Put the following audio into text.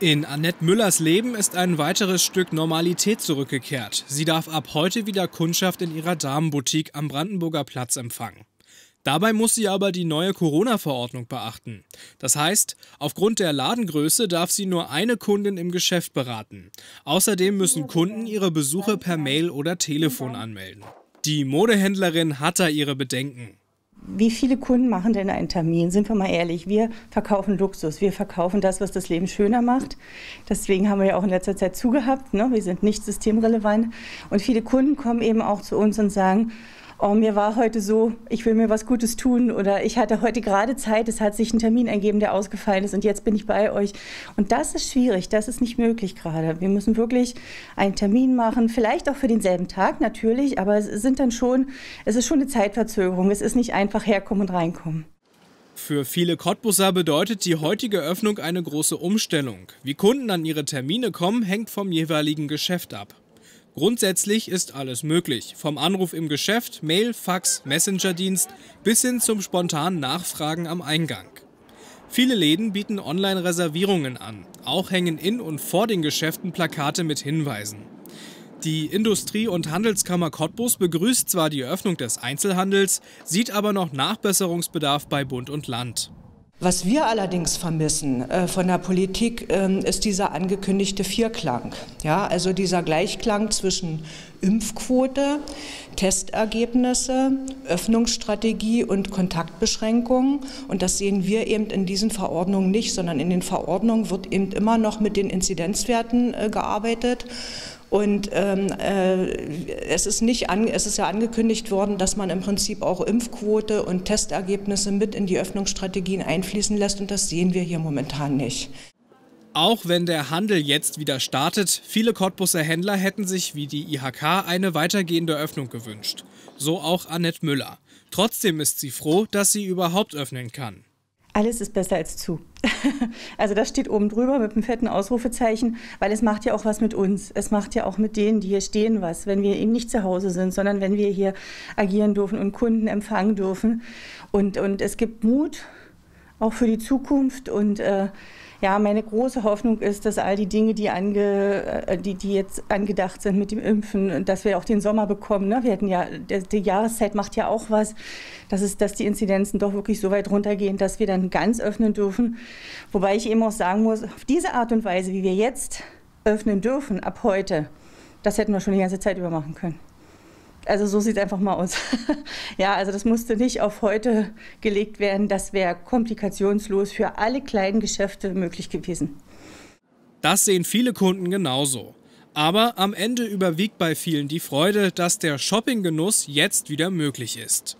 In Annette Müllers Leben ist ein weiteres Stück Normalität zurückgekehrt. Sie darf ab heute wieder Kundschaft in ihrer Damenboutique am Brandenburger Platz empfangen. Dabei muss sie aber die neue Corona-Verordnung beachten. Das heißt, aufgrund der Ladengröße darf sie nur eine Kundin im Geschäft beraten. Außerdem müssen Kunden ihre Besuche per Mail oder Telefon anmelden. Die Modehändlerin hat da ihre Bedenken. Wie viele Kunden machen denn einen Termin? Sind wir mal ehrlich, wir verkaufen Luxus, wir verkaufen das, was das Leben schöner macht. Deswegen haben wir ja auch in letzter Zeit zugehabt. Ne? Wir sind nicht systemrelevant. Und viele Kunden kommen eben auch zu uns und sagen, oh, mir war heute so, ich will mir was Gutes tun oder ich hatte heute gerade Zeit, es hat sich ein Termin ergeben, der ausgefallen ist und jetzt bin ich bei euch. Und das ist schwierig, das ist nicht möglich gerade. Wir müssen wirklich einen Termin machen, vielleicht auch für denselben Tag natürlich, aber es sind dann schon, es ist schon eine Zeitverzögerung. Es ist nicht einfach herkommen und reinkommen. Für viele Cottbusser bedeutet die heutige Öffnung eine große Umstellung. Wie Kunden an ihre Termine kommen, hängt vom jeweiligen Geschäft ab. Grundsätzlich ist alles möglich. Vom Anruf im Geschäft, Mail, Fax, Messenger-Dienst bis hin zum spontanen Nachfragen am Eingang. Viele Läden bieten Online-Reservierungen an. Auch hängen in und vor den Geschäften Plakate mit Hinweisen. Die Industrie- und Handelskammer Cottbus begrüßt zwar die Öffnung des Einzelhandels, sieht aber noch Nachbesserungsbedarf bei Bund und Land. Was wir allerdings vermissen äh, von der Politik äh, ist dieser angekündigte Vierklang. Ja, also dieser Gleichklang zwischen Impfquote, Testergebnisse, Öffnungsstrategie und Kontaktbeschränkungen. Und das sehen wir eben in diesen Verordnungen nicht, sondern in den Verordnungen wird eben immer noch mit den Inzidenzwerten äh, gearbeitet. Und ähm, äh, es, ist nicht an, es ist ja angekündigt worden, dass man im Prinzip auch Impfquote und Testergebnisse mit in die Öffnungsstrategien einfließen lässt. Und das sehen wir hier momentan nicht. Auch wenn der Handel jetzt wieder startet, viele Cottbuser Händler hätten sich wie die IHK eine weitergehende Öffnung gewünscht. So auch Annette Müller. Trotzdem ist sie froh, dass sie überhaupt öffnen kann. Alles ist besser als zu. also das steht oben drüber mit einem fetten Ausrufezeichen, weil es macht ja auch was mit uns. Es macht ja auch mit denen, die hier stehen, was, wenn wir eben nicht zu Hause sind, sondern wenn wir hier agieren dürfen und Kunden empfangen dürfen. Und, und es gibt Mut, auch für die Zukunft und äh, ja, meine große Hoffnung ist, dass all die Dinge, die, ange, äh, die, die jetzt angedacht sind mit dem Impfen, dass wir auch den Sommer bekommen. Ne? Wir hatten ja, die Jahreszeit macht ja auch was, dass, es, dass die Inzidenzen doch wirklich so weit runtergehen, dass wir dann ganz öffnen dürfen. Wobei ich eben auch sagen muss, auf diese Art und Weise, wie wir jetzt öffnen dürfen, ab heute, das hätten wir schon die ganze Zeit über machen können. Also so sieht es einfach mal aus. ja, also das musste nicht auf heute gelegt werden. Das wäre komplikationslos für alle kleinen Geschäfte möglich gewesen. Das sehen viele Kunden genauso. Aber am Ende überwiegt bei vielen die Freude, dass der Shoppinggenuss jetzt wieder möglich ist.